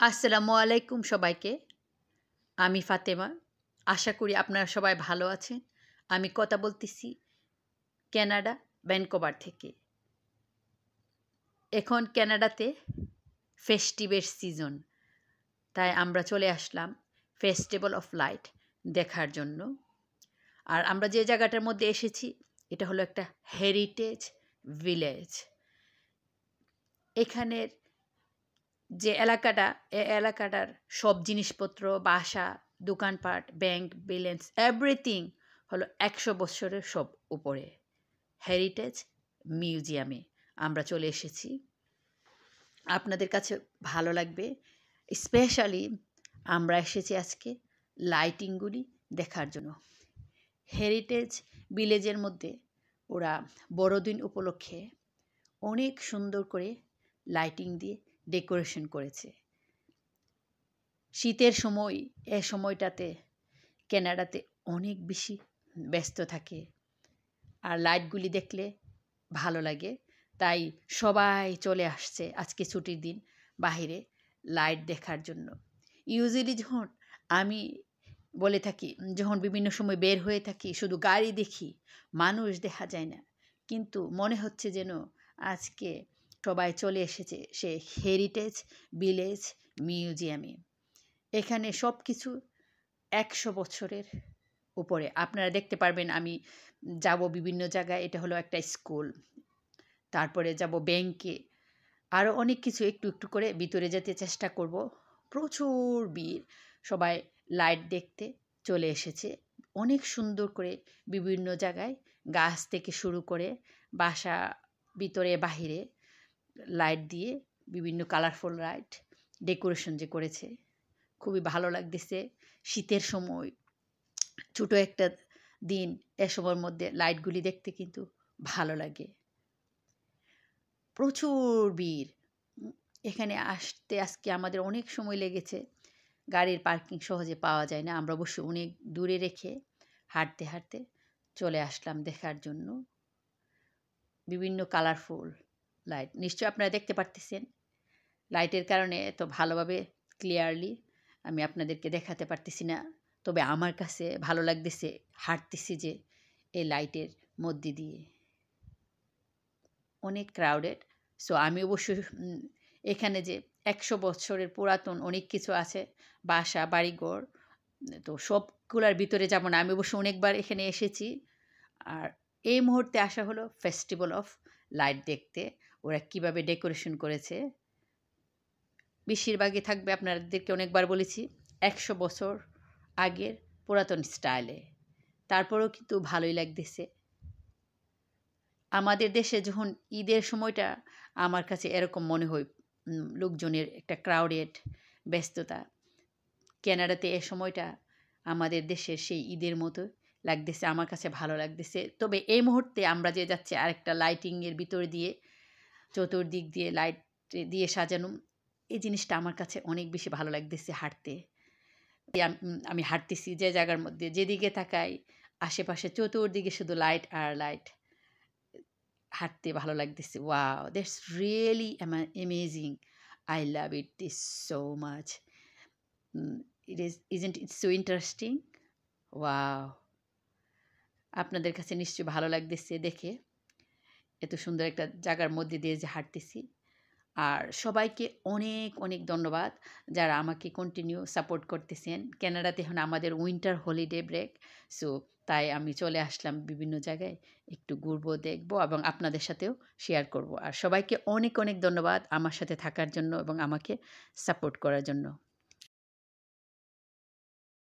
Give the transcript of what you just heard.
আসসালামু আলাইকুম সবাইকে। আমি ফাতেমা। আশা করি আপনারা সবাই ভালো আছেন। আমি কথা বলতেছি ক্যানাডা, ভ্যানকোভার থেকে। এখন ক্যানাডাতে ফেস্টিভের সিজন। তাই আমরা চলে আসলাম ফেস্টিভ্যাল অফ লাইট দেখার জন্য। আর আমরা যে জায়গাটার মধ্যে এসেছি, এটা হলো একটা হেরিটেজ ভিলেজ। এখানের যে এলাকাটা, এ এলাকাটার সব জিনিসপত্র, বাসা, দোকানপাট ব্যাংক ব্যালেন্স এভরিথিং হলো একশো বছরের সব উপরে। হেরিটেজ মিউজিয়ামে আমরা চলে এসেছি। আপনাদের কাছে ভালো লাগবে স্পেশালি আমরা এসেছি আজকে লাইটিংগুলি দেখার জন্য। হেরিটেজ ভিলেজের মধ্যে ওরা বড়দিন উপলক্ষে অনেক সুন্দর করে লাইটিং দিয়ে ডেকোরেশন করেছে। শীতের সময়, এ সময়টাতে কেনাডাতে অনেক বেশি ব্যস্ত থাকে আর লাইটগুলি দেখলে ভালো লাগে। তাই সবাই চলে আসছে আজকে ছুটির দিন বাহিরে লাইট দেখার জন্য। ইউজুয়ালি যখন আমি বলে থাকি, যখন বিভিন্ন সময় বের হয়ে থাকি, শুধু গাড়ি দেখি, মানুষ দেখা যায় না। কিন্তু মনে হচ্ছে যেন আজকে সবাই চলে এসেছে, সে হেরিটেজ ভিলেজ মিউজিয়ামে এখানে সব কিছু একশো বছরের উপরে। আপনারা দেখতে পারবেন আমি যাব বিভিন্ন জায়গায়, এটা হলো একটা স্কুল তারপরে যাব ব্যাংকে আরও অনেক কিছু একটু একটু করে ভিতরে যেতে চেষ্টা করব। প্রচুর ভিড়। সবাই লাইট দেখতে চলে এসেছে। অনেক সুন্দর করে বিভিন্ন জায়গায় গাছ থেকে শুরু করে বাসা ভিতরে বাহিরে লাইট দিয়ে বিভিন্ন কালারফুল লাইট ডেকোরেশন যে করেছে। খুবই ভালো লাগতেছে শীতের সময়। ছোটো একটা দিন এসবের মধ্যে লাইটগুলি দেখতে কিন্তু ভালো লাগে। প্রচুর ভিড়। এখানে আসতে, আজকে আমাদের অনেক সময় লেগেছে। গাড়ির পার্কিং সহজে পাওয়া যায় না। আমরা অবশ্য অনেক দূরে রেখে হাঁটতে হাঁটতে চলে আসলাম দেখার জন্য। বিভিন্ন কালারফুল লাইট নিশ্চয় আপনারা দেখতে পারতেছেন। লাইটের কারণে এত ভালোভাবে ক্লিয়ারলি আমি আপনাদেরকে দেখাতে পারতেছি না। তবে আমার কাছে ভালো লাগতেছে, হাঁটতেছি যে এই লাইটের মধ্যে দিয়ে। অনেক ক্রাউডেড সো আমি অবশ্যই এখানে যে একশো বছরের পুরাতন অনেক কিছু আছে, বাসা, বাড়িঘর, তো সবগুলার ভিতরে যেমন আমি অবশ্য অনেকবার এখানে এসেছি। আর এই মুহূর্তে আসা হলো ফেস্টিভ্যাল অফ লাইট দেখতে। ওরা কীভাবে ডেকোরেশন করেছে। বেশিরভাগই থাকবে আপনাদেরকে অনেকবার বলেছি, একশো বছর আগের পুরাতন স্টাইলে। তারপরেও কিন্তু ভালোই লাগতেছে। আমাদের দেশে যখন ঈদের সময়টা আমার কাছে এরকম মনে হয় লোকজনের একটা ক্রাউডেড ব্যস্ততা ক্যানাডাতে এ সময়টা আমাদের দেশের সেই ঈদের মতো লাগতেছে, আমার কাছে ভালো লাগতেছে। তবে এই মুহূর্তে আমরা যে যাচ্ছি আরেকটা লাইটিংয়ের ভিতর দিয়ে চতুর্দিক দিয়ে লাইট দিয়ে সাজানো। এই জিনিসটা আমার কাছে অনেক বেশি ভালো লাগতেছে হাঁটতে। আমি হাঁটতেছি যে জায়গার মধ্যে, যেদিকে তাকাই, আশেপাশে চতুর্দিকে শুধু লাইট আর লাইট হাঁটতে ভালো লাগতেছে। Wow that's really amazing I love it this so much it is isn't it's so interesting wow আপনাদের কাছে নিশ্চয়ই ভালো লাগতেছে দেখে। এত সুন্দর একটা জায়গার মধ্যে দিয়ে যে হাঁটতেছি। আর সবাইকে অনেক অনেক ধন্যবাদ যারা আমাকে কন্টিনিউ সাপোর্ট করতেছেন। ক্যানাডাতে এখন আমাদের উইন্টার হলিডে ব্রেক সো তাই আমি চলে আসলাম বিভিন্ন জায়গায় একটু ঘুরবো, দেখব এবং আপনাদের সাথেও শেয়ার করব। আর সবাইকে অনেক অনেক ধন্যবাদ আমার সাথে থাকার জন্য এবং আমাকে সাপোর্ট করার জন্য।